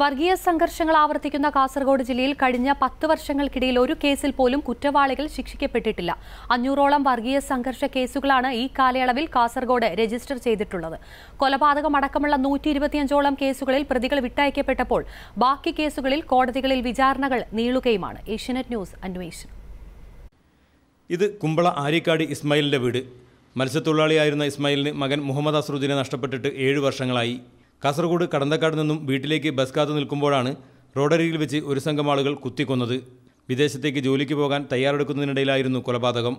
വർഗീയ സംഘർഷങ്ങൾ ആവർത്തിക്കുന്ന കാസർഗോഡ് ജില്ലയിൽ കഴിഞ്ഞ പത്ത് വർഷങ്ങൾക്കിടയിൽ ഒരു കേസിൽ പോലും കുറ്റവാളികൾ ശിക്ഷിക്കപ്പെട്ടിട്ടില്ല. അഞ്ഞൂറോളം വർഗീയ സംഘർഷ കേസുകളാണ് ഈ കാലയളവിൽ കാസർഗോഡ് രജിസ്റ്റർ ചെയ്തിട്ടുള്ളത്. കൊലപാതകമടക്കമുള്ള നൂറ്റി ഇരുപത്തിയഞ്ചോളം കേസുകളിൽ പ്രതികൾ വിട്ടയക്കപ്പെട്ടപ്പോൾ ബാക്കി കേസുകളിൽ കോടതികളിൽ വിചാരണകൾ നീളുകയുമാണ്. ഏഷ്യനെറ്റ് ന്യൂസ് അന്വേഷണം. ഇത് കുമ്പള ആര്യക്കാട് ഇസ്മായിലിന്റെ വീട്. മത്സ്യത്തൊഴിലാളിയായിരുന്ന ഇസ്മായിലിന് മകൻ മുഹമ്മദ് അസ്രുദ്ദീനെ നഷ്ടപ്പെട്ടിട്ട് ഏഴ് വർഷങ്ങളായി. കാസർഗോഡ് കടന്തക്കാട് നിന്നും വീട്ടിലേക്ക് ബസ് കാത്തു നിൽക്കുമ്പോഴാണ് റോഡരികിൽ വെച്ച് ഒരു സംഘം ആളുകൾ കുത്തിക്കൊന്നത്. വിദേശത്തേക്ക് ജോലിക്ക് പോകാൻ തയ്യാറെടുക്കുന്നതിനിടയിലായിരുന്നു കൊലപാതകം.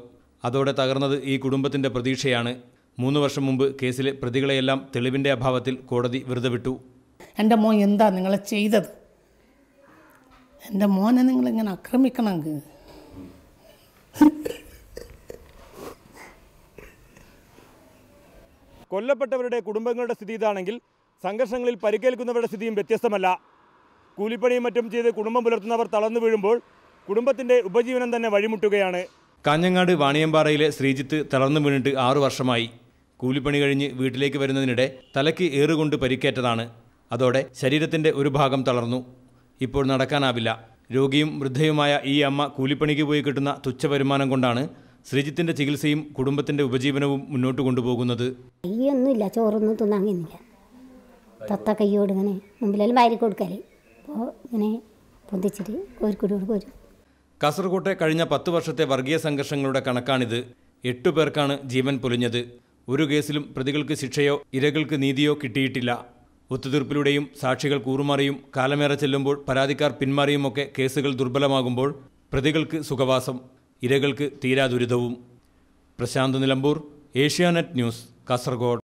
അതോടെ തകർന്നത് ഈ കുടുംബത്തിന്റെ പ്രതീക്ഷയാണ്. മൂന്ന് വർഷം മുമ്പ് കേസിലെ പ്രതികളെയെല്ലാം തെളിവിന്റെ അഭാവത്തിൽ കോടതി വെറുതെ വിട്ടു എന്റെ മോൻ എന്താ നിങ്ങളെ ചെയ്തത്? എന്റെ മോനെ നിങ്ങളിങ്ങനെ ആക്രമിക്കണമെങ്കിൽ കൊല്ലപ്പെട്ടവരുടെ കുടുംബങ്ങളുടെ സ്ഥിതി ഇതാണെങ്കിൽ സംഘർഷങ്ങളിൽ പരിക്കേൽക്കുന്നവരുടെ സ്ഥിതിയും വ്യത്യസ്തമല്ല. കൂലിപ്പണിയും മറ്റും ചെയ്ത് കുടുംബം പുലർത്തുന്നവർ തളർന്നു വീഴുമ്പോൾ കുടുംബത്തിന്റെ ഉപജീവനം തന്നെ വഴിമുട്ടുകയാണ്. കാഞ്ഞങ്ങാട് വാണിയമ്പാറയിലെ ശ്രീജിത്ത് തളർന്നു വീണിട്ട് ആറു വർഷമായി. കൂലിപ്പണി കഴിഞ്ഞ് വീട്ടിലേക്ക് വരുന്നതിനിടെ തലയ്ക്ക് ഏറുകൊണ്ട് പരിക്കേറ്റതാണ്. അതോടെ ശരീരത്തിന്റെ ഒരു ഭാഗം തളർന്നു. ഇപ്പോൾ നടക്കാനാവില്ല. രോഗിയും വൃദ്ധയുമായ ഈ അമ്മ കൂലിപ്പണിക്ക് പോയി കിട്ടുന്ന തുച്ഛ വരുമാനം കൊണ്ടാണ് ശ്രീജിത്തിന്റെ ചികിത്സയും കുടുംബത്തിന്റെ ഉപജീവനവും മുന്നോട്ട് കൊണ്ടുപോകുന്നത്. ചോറൊന്നും തിന്നാങ്ങുന്നില്ല തത്ത കയ്യോട് ഇങ്ങനെ മുമ്പിലെല്ലാം വാരി കൊടുക്കൽ അപ്പോൾ ഇങ്ങനെ പൊന്തിച്ചിട്ട് കോരിക്കൂടി കോരും കാസർകോട്ടെ കഴിഞ്ഞ പത്ത് വർഷത്തെ വർഗീയ സംഘർഷങ്ങളുടെ കണക്കാണിത്. എട്ടു പേർക്കാണ് ജീവൻ പൊലിഞ്ഞത്. ഒരു കേസിലും പ്രതികൾക്ക് ശിക്ഷയോ ഇരകൾക്ക് നീതിയോ കിട്ടിയിട്ടില്ല. ഒത്തുതീർപ്പിലൂടെയും സാക്ഷികൾ കൂറുമാറിയും കാലമേറെ ചെല്ലുമ്പോൾ പരാതിക്കാർ പിന്മാറിയുമൊക്കെ കേസുകൾ ദുർബലമാകുമ്പോൾ പ്രതികൾക്ക് സുഖവാസം ഇരകൾക്ക് തീരാ ദുരിതവും. പ്രശാന്ത് നിലമ്പൂർ ഏഷ്യാനെറ്റ് ന്യൂസ് കാസർഗോഡ്.